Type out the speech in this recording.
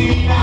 see